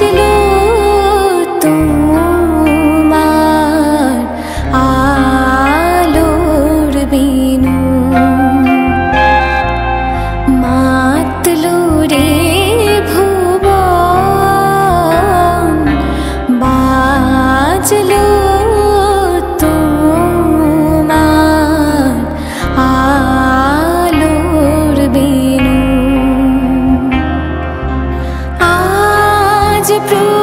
বাঁচলো তোমার আলোর বিনু। মাতলো রে ভুব বাজলো sais plus